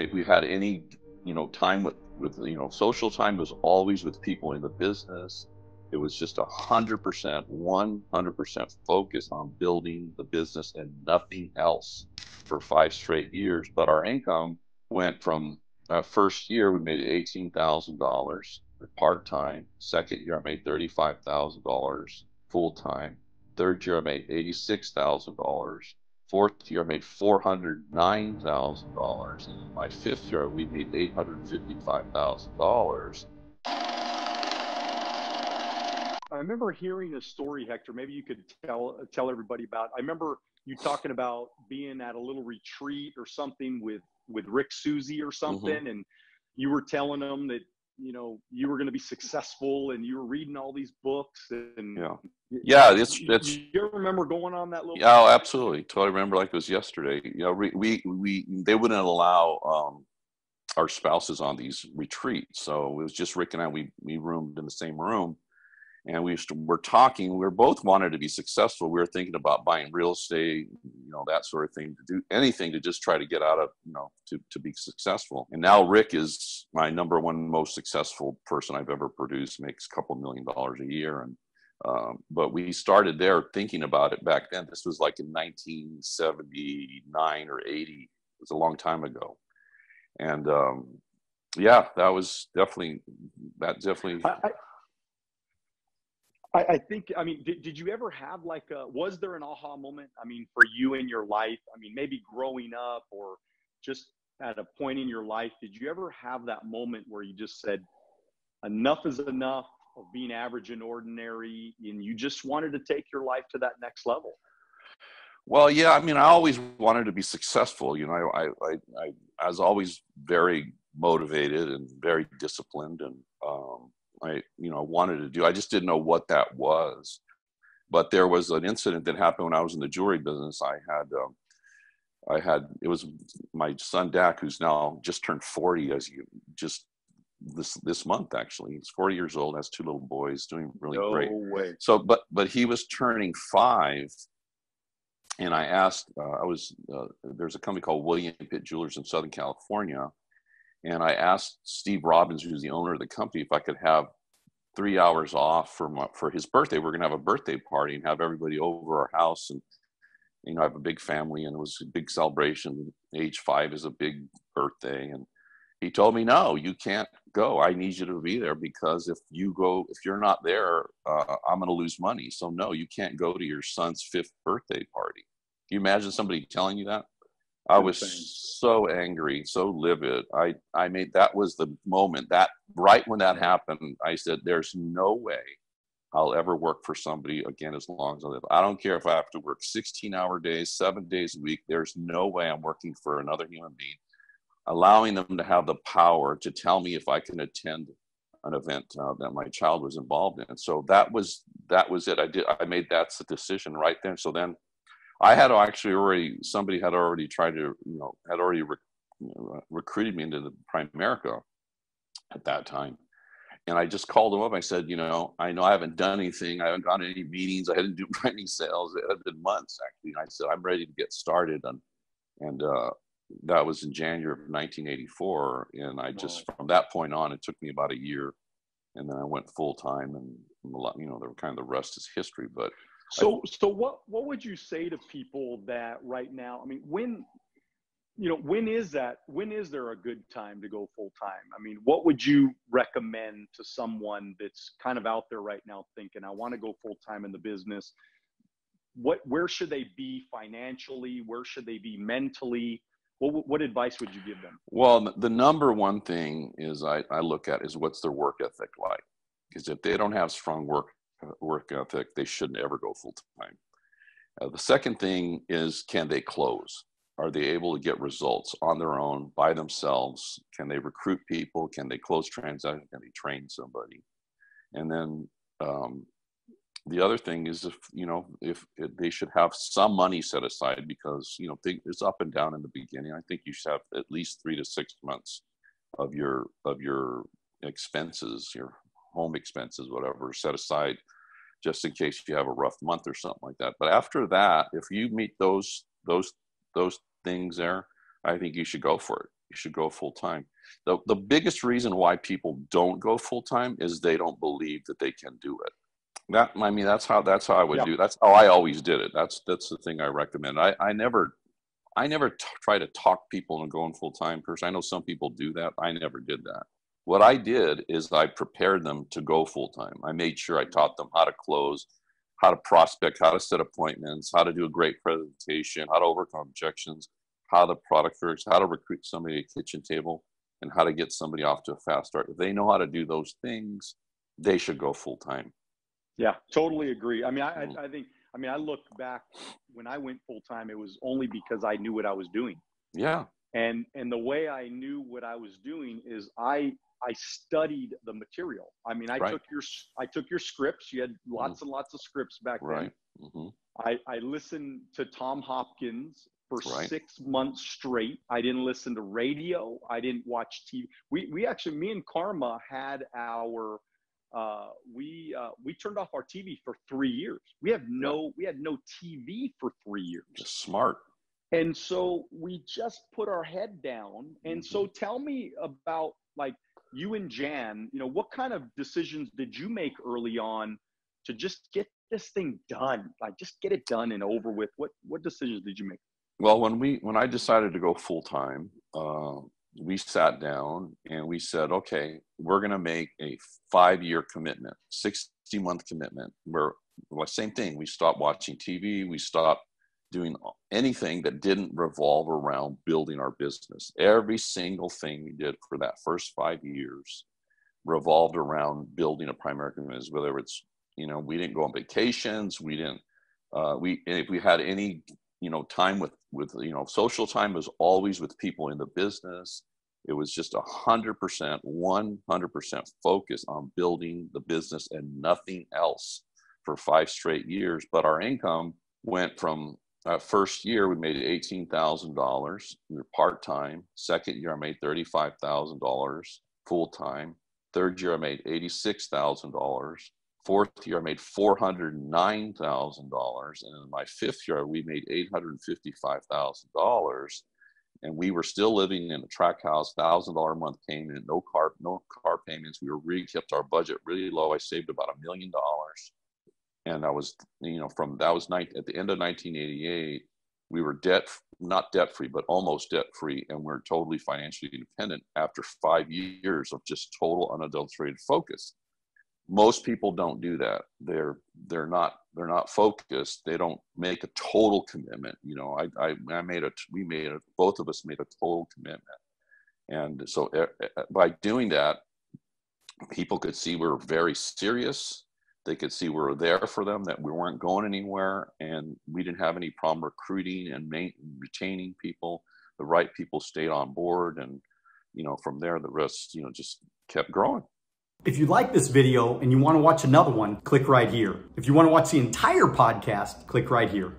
if we had any, you know, time with with you know social time was always with people in the business. It was just a hundred percent, one hundred percent focused on building the business and nothing else for five straight years. But our income went from uh, first year we made eighteen thousand dollars part time. Second year I made thirty five thousand dollars full time. Third year I made eighty six thousand dollars. Fourth year I made four hundred nine thousand dollars. And my fifth year we made eight hundred fifty five thousand dollars. I remember hearing a story, Hector. Maybe you could tell tell everybody about. I remember you talking about being at a little retreat or something with with Rick Susie or mm-hmm. something, mm-hmm. and you were telling them that you know you were going to be successful, and you were reading all these books. And yeah, yeah, it's it's. You, remember going on that little? Yeah, oh, absolutely. Totally remember like it was yesterday. You know, we we, we they wouldn't allow. um our spouses on these retreats. So it was just Rick and I. We we roomed in the same room, and we were talking. We were both wanted to be successful. We were thinking about buying real estate, you know, that sort of thing. To do anything to just try to get out of, you know, to to be successful. And now Rick is my number one most successful person I've ever produced. Makes a couple million dollars a year, and um, but we started there thinking about it back then. This was like in 1979 or 80. It was a long time ago, and um, yeah, that was definitely that definitely. I, I, I, I think, I mean, did, did you ever have like a, was there an aha moment? I mean, for you in your life, I mean, maybe growing up or just at a point in your life, did you ever have that moment where you just said, enough is enough of being average and ordinary, and you just wanted to take your life to that next level? Well, yeah, I mean, I always wanted to be successful. You know, I, I, I, I was always very motivated and very disciplined, and um, I you know wanted to do. I just didn't know what that was. But there was an incident that happened when I was in the jewelry business. I had um, I had it was my son Dak, who's now just turned 40 as you just this this month actually. He's 40 years old, has two little boys, doing really no great. Way. So, but but he was turning five, and I asked. Uh, I was uh, there's a company called William Pitt Jewelers in Southern California, and I asked Steve Robbins, who's the owner of the company, if I could have three hours off for my, for his birthday. We're gonna have a birthday party and have everybody over our house, and you know, I have a big family, and it was a big celebration. Age five is a big birthday, and he told me, "No, you can't go. I need you to be there because if you go, if you're not there, uh, I'm gonna lose money. So no, you can't go to your son's fifth birthday party." Can you imagine somebody telling you that? I was so angry, so livid. I, I made that was the moment that right when that happened, I said, There's no way I'll ever work for somebody again as long as I live. I don't care if I have to work 16 hour days, seven days a week. There's no way I'm working for another human being, allowing them to have the power to tell me if I can attend an event uh, that my child was involved in. So that was that was it. I did I made that decision right then. So then I had actually already somebody had already tried to you know had already you know, recruited me into the Primerica at that time, and I just called them up. I said, you know, I know I haven't done anything. I haven't gone to any meetings. I hadn't done any sales. It had been months actually. And I said, I'm ready to get started, and and uh, that was in January of 1984. And I just from that point on, it took me about a year, and then I went full time, and you know, the kind of the rest is history. But so, so what what would you say to people that right now? I mean, when you know, when is that? When is there a good time to go full time? I mean, what would you recommend to someone that's kind of out there right now thinking, I want to go full time in the business? What, where should they be financially? Where should they be mentally? What, what advice would you give them? Well, the number one thing is I, I look at is what's their work ethic like? Because if they don't have strong work work ethic, they shouldn't ever go full time. Uh, the second thing is can they close? Are they able to get results on their own by themselves? Can they recruit people? Can they close transactions? Can they train somebody? And then um, the other thing is if you know if, if, they should have some money set aside because you know it's up and down in the beginning. I think you should have at least three to six months of your of your expenses, your home expenses, whatever, set aside just in case you have a rough month or something like that. But after that, if you meet those those those things there, I think you should go for it. you should go full time. The, the biggest reason why people don't go full time is they don't believe that they can do it. That I mean, that's how that's how I would yeah. do. That's how I always did it. That's that's the thing I recommend. I I never I never t- try to talk people into going full time person. I know some people do that. I never did that. What I did is I prepared them to go full time. I made sure I taught them how to close, how to prospect, how to set appointments, how to do a great presentation, how to overcome objections, how the product works, how to recruit somebody to a kitchen table, and how to get somebody off to a fast start. If they know how to do those things, they should go full time. Yeah, totally agree. I mean, I, I, mm-hmm. I think, I mean, I look back when I went full time, it was only because I knew what I was doing. Yeah. And and the way I knew what I was doing is I I studied the material. I mean, I right. took your I took your scripts. You had lots mm-hmm. and lots of scripts back right. then. Mm-hmm. I I listened to Tom Hopkins for right. six months straight. I didn't listen to radio. I didn't watch TV. We we actually me and Karma had our uh, we uh, we turned off our TV for three years. We have no we had no TV for three years. Just smart. And so we just put our head down. And so mm-hmm. tell me about like you and Jan. You know what kind of decisions did you make early on to just get this thing done? Like just get it done and over with. What what decisions did you make? Well, when we when I decided to go full time, uh, we sat down and we said, okay, we're going to make a five year commitment, sixty month commitment. Where well, same thing. We stopped watching TV. We stopped doing anything that didn't revolve around building our business. Every single thing we did for that first five years revolved around building a Primerica business. Whether it's you know we didn't go on vacations, we didn't. Uh, we if we had any you know time with with you know social time was always with people in the business it was just a hundred percent 100% focus on building the business and nothing else for five straight years but our income went from uh, first year we made $18000 we were part-time second year i made $35000 full-time third year i made $86000 Fourth year, I made $409,000. And in my fifth year, we made $855,000. And we were still living in a track house, thousand dollar a month payment, no car, no car payments. We were really kept our budget really low. I saved about a million dollars, and I was, you know, from that was night at the end of 1988. We were debt, not debt free, but almost debt free, and we're totally financially independent after five years of just total unadulterated focus. Most people don't do that. They're they're not they're not focused. They don't make a total commitment. You know i i, I made a we made a both of us made a total commitment. And so uh, by doing that people could see we're very serious they could see we were there for them that we weren't going anywhere and we didn't have any problem recruiting and retaining people the right people stayed on board and you know from there the rest you know just kept growing if you like this video and you want to watch another one, click right here. If you want to watch the entire podcast, click right here.